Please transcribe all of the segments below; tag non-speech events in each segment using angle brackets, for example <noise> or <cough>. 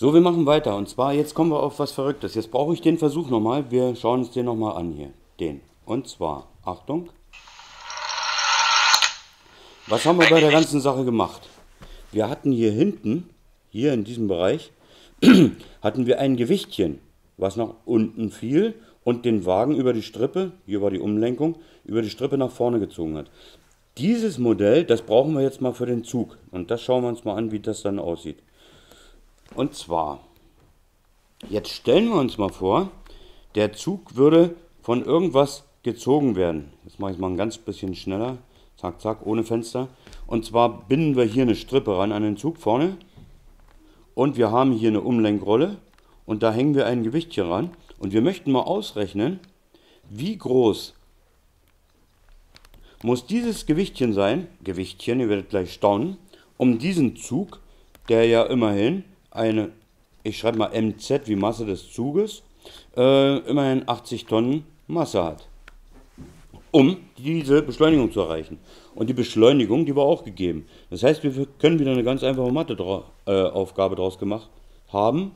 So, wir machen weiter. Und zwar, jetzt kommen wir auf was Verrücktes. Jetzt brauche ich den Versuch nochmal. Wir schauen uns den nochmal an hier. Den. Und zwar, Achtung. Was haben wir bei der ganzen Sache gemacht? Wir hatten hier hinten, hier in diesem Bereich, <clears throat> hatten wir ein Gewichtchen, was nach unten fiel und den Wagen über die Strippe, hier war die Umlenkung, über die Strippe nach vorne gezogen hat. Dieses Modell, das brauchen wir jetzt mal für den Zug. Und das schauen wir uns mal an, wie das dann aussieht. Und zwar, jetzt stellen wir uns mal vor, der Zug würde von irgendwas gezogen werden. Jetzt mache ich es mal ein ganz bisschen schneller. Zack, zack, ohne Fenster. Und zwar binden wir hier eine Strippe ran an den Zug vorne. Und wir haben hier eine Umlenkrolle. Und da hängen wir ein Gewicht hier ran. Und wir möchten mal ausrechnen, wie groß muss dieses Gewichtchen sein, Gewichtchen, ihr werdet gleich staunen, um diesen Zug, der ja immerhin eine, ich schreibe mal MZ wie Masse des Zuges, äh, immerhin 80 Tonnen Masse hat, um diese Beschleunigung zu erreichen. Und die Beschleunigung, die war auch gegeben. Das heißt, wir können wieder eine ganz einfache Mathe-Aufgabe äh, draus gemacht haben.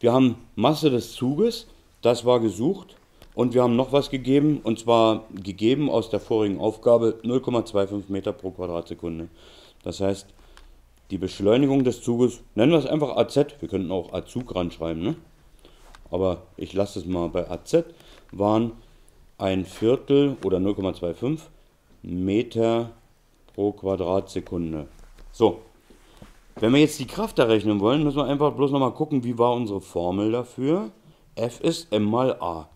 Wir haben Masse des Zuges, das war gesucht, und wir haben noch was gegeben, und zwar gegeben aus der vorigen Aufgabe 0,25 Meter pro Quadratsekunde. Das heißt, die Beschleunigung des Zuges, nennen wir es einfach AZ, wir könnten auch Azug ranschreiben, ne? aber ich lasse es mal bei AZ, waren ein Viertel oder 0,25 Meter pro Quadratsekunde. So, wenn wir jetzt die Kraft errechnen wollen, müssen wir einfach bloß nochmal gucken, wie war unsere Formel dafür. F ist m mal a.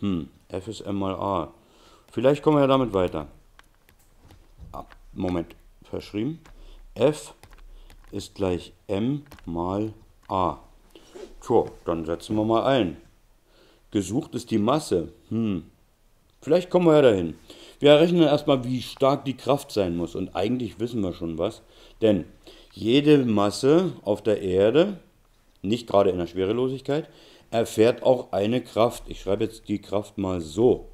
Hm, F ist m mal a. Vielleicht kommen wir ja damit weiter. Ah, Moment, verschrieben. F ist gleich m mal a. Tja, dann setzen wir mal ein. Gesucht ist die Masse. Hm, vielleicht kommen wir ja dahin. Wir errechnen erstmal, wie stark die Kraft sein muss. Und eigentlich wissen wir schon was. Denn jede Masse auf der Erde, nicht gerade in der Schwerelosigkeit, erfährt auch eine Kraft. Ich schreibe jetzt die Kraft mal so.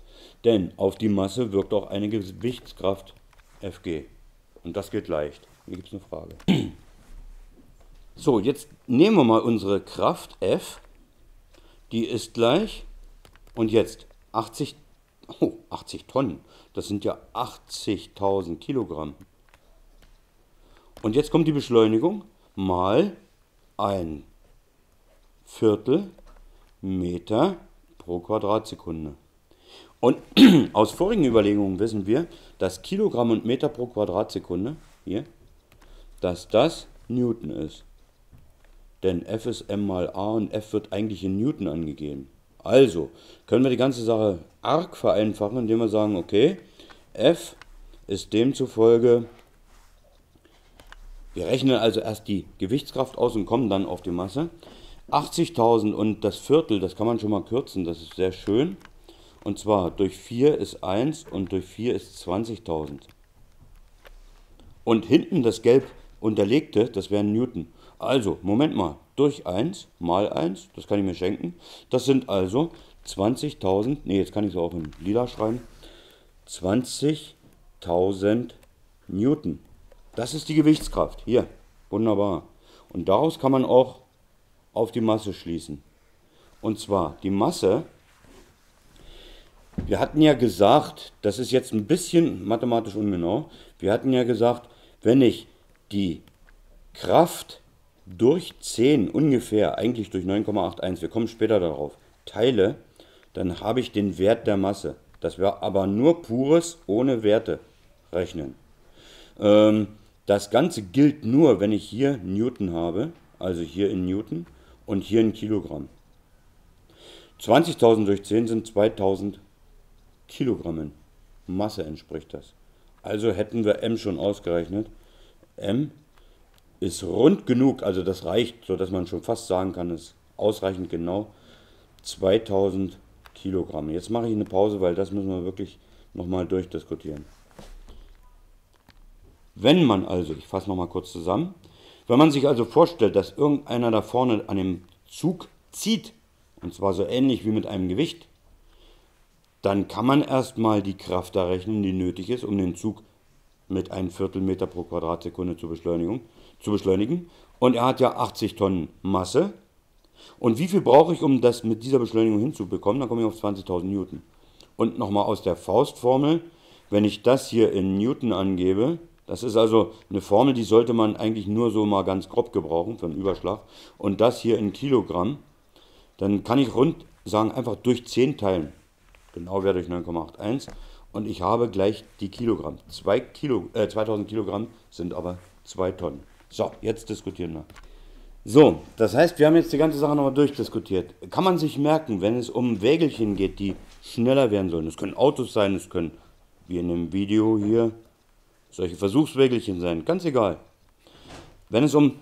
Denn auf die Masse wirkt auch eine Gewichtskraft Fg. Und das geht leicht. Hier gibt es eine Frage. So, jetzt nehmen wir mal unsere Kraft F. Die ist gleich, und jetzt 80, oh, 80 Tonnen. Das sind ja 80.000 Kilogramm. Und jetzt kommt die Beschleunigung mal ein Viertel Meter pro Quadratsekunde. Und <clears throat> aus vorigen Überlegungen wissen wir, dass Kilogramm und Meter pro Quadratsekunde, hier, dass das Newton ist. Denn F ist m mal a und F wird eigentlich in Newton angegeben. Also können wir die ganze Sache arg vereinfachen, indem wir sagen, okay, F ist demzufolge, wir rechnen also erst die Gewichtskraft aus und kommen dann auf die Masse. 80.000 und das Viertel, das kann man schon mal kürzen, das ist sehr schön. Und zwar durch 4 ist 1 und durch 4 ist 20.000. Und hinten das gelb unterlegte, das wären Newton. Also, Moment mal, durch 1 mal 1, das kann ich mir schenken. Das sind also 20.000, nee, jetzt kann ich es auch in lila schreiben. 20.000 Newton. Das ist die Gewichtskraft. Hier, wunderbar. Und daraus kann man auch auf die Masse schließen. Und zwar die Masse, wir hatten ja gesagt, das ist jetzt ein bisschen mathematisch ungenau, wir hatten ja gesagt, wenn ich die Kraft durch 10 ungefähr, eigentlich durch 9,81, wir kommen später darauf, teile, dann habe ich den Wert der Masse. Das wäre aber nur pures ohne Werte rechnen. Ähm, das Ganze gilt nur, wenn ich hier Newton habe, also hier in Newton und hier in Kilogramm. 20.000 durch 10 sind 2000 Kilogramm. Masse entspricht das. Also hätten wir m schon ausgerechnet. m ist rund genug, also das reicht, sodass man schon fast sagen kann, ist ausreichend genau 2000 Kilogramm. Jetzt mache ich eine Pause, weil das müssen wir wirklich nochmal durchdiskutieren. Wenn man also, ich fasse nochmal kurz zusammen, wenn man sich also vorstellt, dass irgendeiner da vorne an dem Zug zieht, und zwar so ähnlich wie mit einem Gewicht, dann kann man erstmal die Kraft errechnen, die nötig ist, um den Zug mit einem Viertelmeter pro Quadratsekunde zu, zu beschleunigen. Und er hat ja 80 Tonnen Masse. Und wie viel brauche ich, um das mit dieser Beschleunigung hinzubekommen? Dann komme ich auf 20.000 Newton. Und nochmal aus der Faustformel, wenn ich das hier in Newton angebe, das ist also eine Formel, die sollte man eigentlich nur so mal ganz grob gebrauchen für einen Überschlag. Und das hier in Kilogramm, dann kann ich rund sagen, einfach durch 10 teilen. Genau wäre durch 9,81. Und ich habe gleich die Kilogramm. 2 Kilo, äh, 2000 Kilogramm sind aber 2 Tonnen. So, jetzt diskutieren wir. So, das heißt, wir haben jetzt die ganze Sache nochmal durchdiskutiert. Kann man sich merken, wenn es um Wägelchen geht, die schneller werden sollen. Es können Autos sein, es können, wie in dem Video hier, solche Versuchswägelchen sein, ganz egal. Wenn es um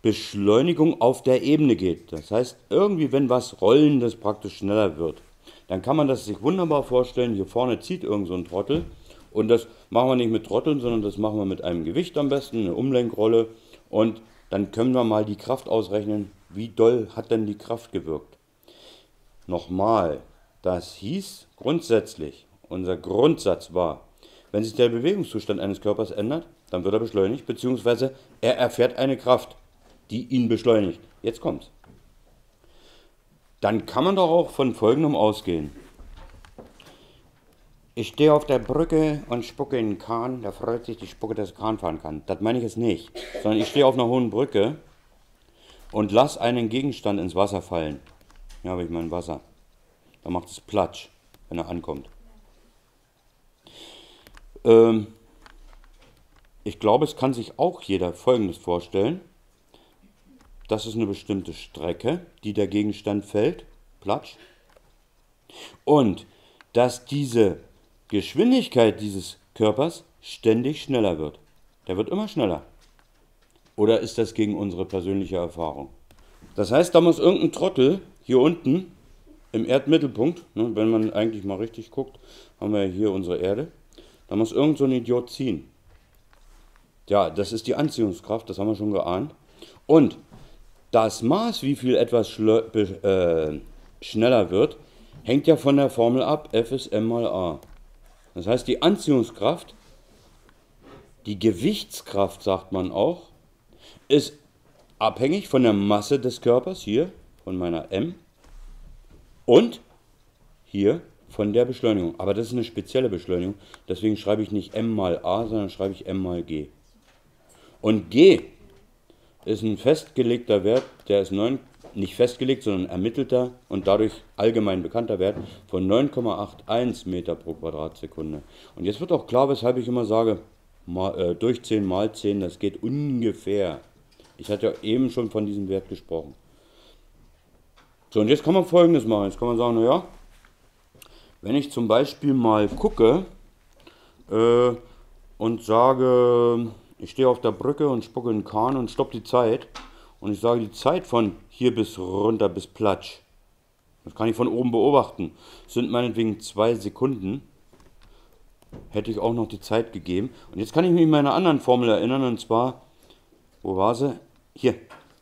Beschleunigung auf der Ebene geht, das heißt, irgendwie, wenn was Rollendes praktisch schneller wird, dann kann man das sich wunderbar vorstellen, hier vorne zieht irgend so ein Trottel und das machen wir nicht mit Trotteln, sondern das machen wir mit einem Gewicht am besten, eine Umlenkrolle und dann können wir mal die Kraft ausrechnen, wie doll hat denn die Kraft gewirkt. Nochmal, das hieß grundsätzlich, unser Grundsatz war, wenn sich der Bewegungszustand eines Körpers ändert, dann wird er beschleunigt, beziehungsweise er erfährt eine Kraft, die ihn beschleunigt. Jetzt kommt's. Dann kann man doch auch von folgendem ausgehen. Ich stehe auf der Brücke und spucke in den Kahn, da freut sich die Spucke, dass ich Kahn fahren kann. Das meine ich jetzt nicht, sondern ich stehe auf einer hohen Brücke und lasse einen Gegenstand ins Wasser fallen. Ja, habe ich mein Wasser. Da macht es Platsch, wenn er ankommt. Ähm, ich glaube, es kann sich auch jeder Folgendes vorstellen. Das ist eine bestimmte Strecke, die der Gegenstand fällt. Platsch. Und dass diese Geschwindigkeit dieses Körpers ständig schneller wird. Der wird immer schneller. Oder ist das gegen unsere persönliche Erfahrung? Das heißt, da muss irgendein Trottel hier unten im Erdmittelpunkt, ne, wenn man eigentlich mal richtig guckt, haben wir hier unsere Erde, da muss irgend so ein Idiot ziehen. Ja, das ist die Anziehungskraft, das haben wir schon geahnt. Und das Maß, wie viel etwas äh, schneller wird, hängt ja von der Formel ab, F ist m mal a. Das heißt, die Anziehungskraft, die Gewichtskraft, sagt man auch, ist abhängig von der Masse des Körpers, hier von meiner m, und hier von der Beschleunigung. Aber das ist eine spezielle Beschleunigung, deswegen schreibe ich nicht m mal a, sondern schreibe ich m mal g. Und g ist ein festgelegter Wert, der ist 9, nicht festgelegt, sondern ermittelter und dadurch allgemein bekannter Wert von 9,81 Meter pro Quadratsekunde. Und jetzt wird auch klar, weshalb ich immer sage, mal, äh, durch 10 mal 10, das geht ungefähr. Ich hatte ja eben schon von diesem Wert gesprochen. So, und jetzt kann man folgendes machen. Jetzt kann man sagen, naja, wenn ich zum Beispiel mal gucke äh, und sage, ich stehe auf der Brücke und spucke einen Kahn und stoppe die Zeit und ich sage die Zeit von hier bis runter bis Platsch, das kann ich von oben beobachten, sind meinetwegen zwei Sekunden, hätte ich auch noch die Zeit gegeben. Und jetzt kann ich mich in meiner anderen Formel erinnern und zwar, wo war sie? Hier,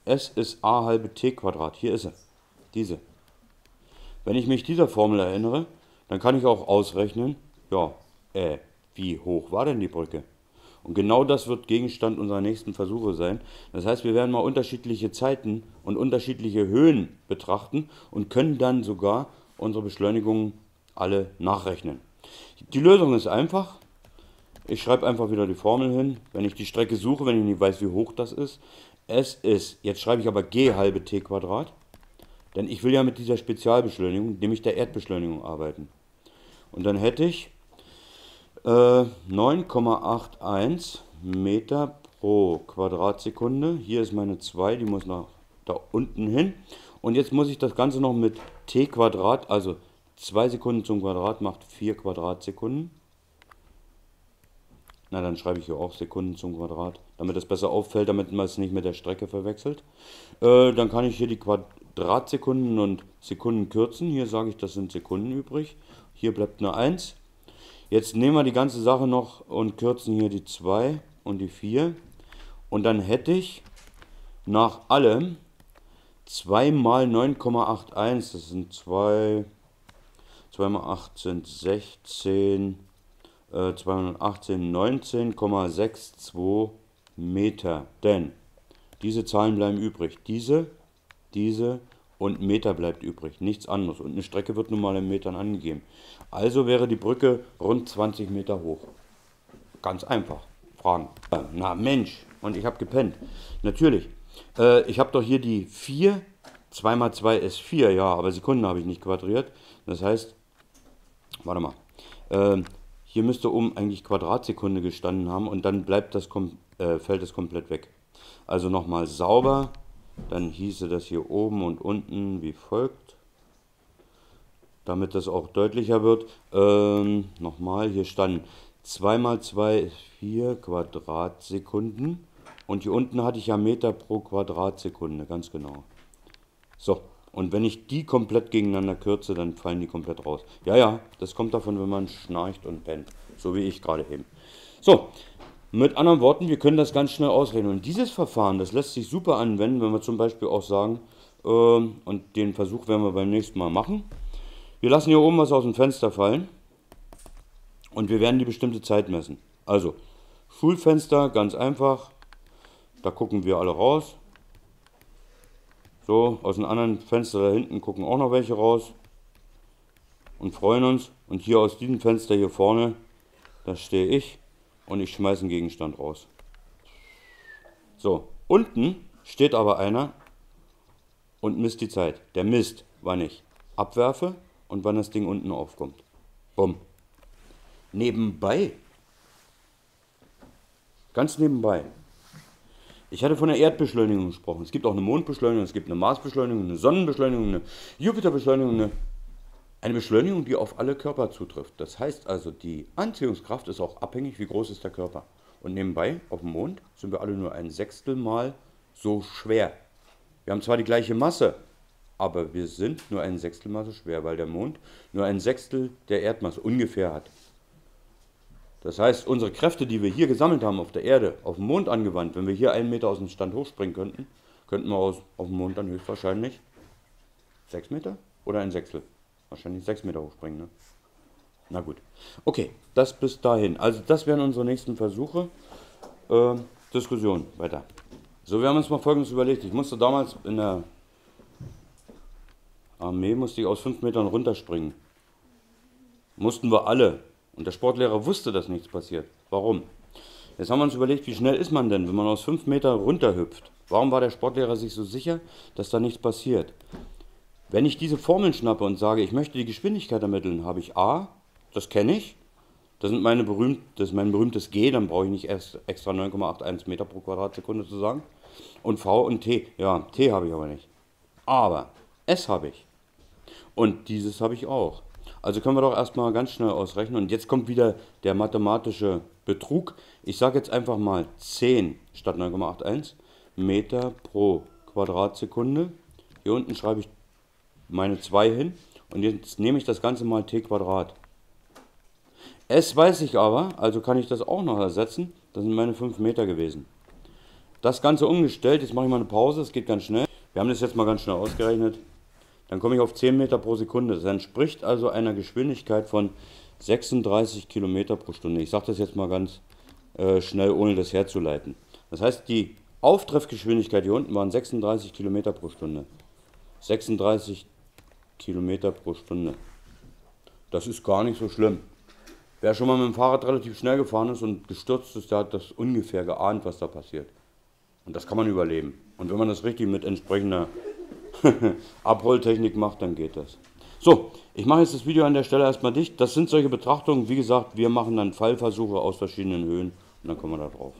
S ist a halbe t Quadrat, hier ist sie. Diese. Wenn ich mich dieser Formel erinnere, dann kann ich auch ausrechnen, ja, äh, wie hoch war denn die Brücke? Und genau das wird Gegenstand unserer nächsten Versuche sein. Das heißt, wir werden mal unterschiedliche Zeiten und unterschiedliche Höhen betrachten und können dann sogar unsere Beschleunigungen alle nachrechnen. Die Lösung ist einfach. Ich schreibe einfach wieder die Formel hin. Wenn ich die Strecke suche, wenn ich nicht weiß, wie hoch das ist, es ist, jetzt schreibe ich aber g halbe t Quadrat. Denn ich will ja mit dieser Spezialbeschleunigung, nämlich der Erdbeschleunigung, arbeiten. Und dann hätte ich äh, 9,81 Meter pro Quadratsekunde. Hier ist meine 2, die muss nach da unten hin. Und jetzt muss ich das Ganze noch mit t Quadrat, also 2 Sekunden zum Quadrat macht 4 Quadratsekunden. Na, dann schreibe ich hier auch Sekunden zum Quadrat, damit es besser auffällt, damit man es nicht mit der Strecke verwechselt. Äh, dann kann ich hier die Quadratsekunden und Sekunden kürzen. Hier sage ich, das sind Sekunden übrig. Hier bleibt eine 1. Jetzt nehmen wir die ganze Sache noch und kürzen hier die 2 und die 4. Und dann hätte ich nach allem 2 mal 9,81, das sind 2, 2 mal 8 sind 16, 218 19,62 Meter. Denn Diese Zahlen bleiben übrig. Diese, diese und Meter bleibt übrig. Nichts anderes. Und eine Strecke wird nun mal in Metern angegeben. Also wäre die Brücke rund 20 Meter hoch. Ganz einfach. Fragen. Na Mensch, und ich habe gepennt. Natürlich. Äh, ich habe doch hier die 4. 2 mal 2 ist 4, ja, aber Sekunden habe ich nicht quadriert. Das heißt, warte mal. Äh, hier müsste oben eigentlich Quadratsekunde gestanden haben und dann bleibt das, äh, fällt es komplett weg. Also nochmal sauber, dann hieße das hier oben und unten wie folgt. Damit das auch deutlicher wird. Ähm, nochmal, hier standen 2 mal 2 ist 4 Quadratsekunden. Und hier unten hatte ich ja Meter pro Quadratsekunde, ganz genau. So, und wenn ich die komplett gegeneinander kürze, dann fallen die komplett raus. Ja, ja, das kommt davon, wenn man schnarcht und pennt. So wie ich gerade eben. So, mit anderen Worten, wir können das ganz schnell ausrechnen. Und dieses Verfahren, das lässt sich super anwenden, wenn wir zum Beispiel auch sagen, äh, und den Versuch werden wir beim nächsten Mal machen. Wir lassen hier oben was aus dem Fenster fallen und wir werden die bestimmte Zeit messen. Also, Schulfenster, ganz einfach, da gucken wir alle raus. So, aus dem anderen Fenster da hinten gucken auch noch welche raus und freuen uns. Und hier aus diesem Fenster hier vorne, da stehe ich und ich schmeiße einen Gegenstand raus. So, unten steht aber einer und misst die Zeit. Der misst, wann ich abwerfe und wann das Ding unten aufkommt. Bumm. Nebenbei. Ganz nebenbei. Ich hatte von der Erdbeschleunigung gesprochen. Es gibt auch eine Mondbeschleunigung, es gibt eine Marsbeschleunigung, eine Sonnenbeschleunigung, eine Jupiterbeschleunigung, eine, eine Beschleunigung, die auf alle Körper zutrifft. Das heißt also, die Anziehungskraft ist auch abhängig, wie groß ist der Körper. Und nebenbei, auf dem Mond, sind wir alle nur ein Sechstel mal so schwer. Wir haben zwar die gleiche Masse, aber wir sind nur ein Sechstel mal so schwer, weil der Mond nur ein Sechstel der Erdmasse ungefähr hat. Das heißt, unsere Kräfte, die wir hier gesammelt haben auf der Erde, auf dem Mond angewandt, wenn wir hier einen Meter aus dem Stand hochspringen könnten, könnten wir aus, auf dem Mond dann höchstwahrscheinlich sechs Meter oder ein Sechstel. Wahrscheinlich sechs Meter hochspringen, ne? Na gut. Okay, das bis dahin. Also das wären unsere nächsten Versuche. Äh, Diskussion weiter. So, wir haben uns mal folgendes überlegt. Ich musste damals in der Armee musste ich aus fünf Metern runterspringen. Mussten wir alle. Und der Sportlehrer wusste, dass nichts passiert. Warum? Jetzt haben wir uns überlegt, wie schnell ist man denn, wenn man aus 5 Meter runterhüpft? Warum war der Sportlehrer sich so sicher, dass da nichts passiert? Wenn ich diese Formeln schnappe und sage, ich möchte die Geschwindigkeit ermitteln, habe ich A, das kenne ich, das, sind meine berühmt, das ist mein berühmtes G, dann brauche ich nicht erst extra 9,81 Meter pro Quadratsekunde zu sagen. Und V und T, ja, T habe ich aber nicht. Aber S habe ich. Und dieses habe ich auch. Also können wir doch erstmal ganz schnell ausrechnen. Und jetzt kommt wieder der mathematische Betrug. Ich sage jetzt einfach mal 10 statt 9,81 Meter pro Quadratsekunde. Hier unten schreibe ich meine 2 hin. Und jetzt nehme ich das Ganze mal t Quadrat. S weiß ich aber, also kann ich das auch noch ersetzen. Das sind meine 5 Meter gewesen. Das Ganze umgestellt, jetzt mache ich mal eine Pause, es geht ganz schnell. Wir haben das jetzt mal ganz schnell ausgerechnet dann komme ich auf 10 Meter pro Sekunde. Das entspricht also einer Geschwindigkeit von 36 Kilometer pro Stunde. Ich sage das jetzt mal ganz äh, schnell, ohne das herzuleiten. Das heißt, die Auftreffgeschwindigkeit hier unten waren 36 Kilometer pro Stunde. 36 Kilometer pro Stunde. Das ist gar nicht so schlimm. Wer schon mal mit dem Fahrrad relativ schnell gefahren ist und gestürzt ist, der hat das ungefähr geahnt, was da passiert. Und das kann man überleben. Und wenn man das richtig mit entsprechender <laughs> Abrolltechnik macht, dann geht das. So, ich mache jetzt das Video an der Stelle erstmal dicht. Das sind solche Betrachtungen. Wie gesagt, wir machen dann Fallversuche aus verschiedenen Höhen und dann kommen wir da drauf.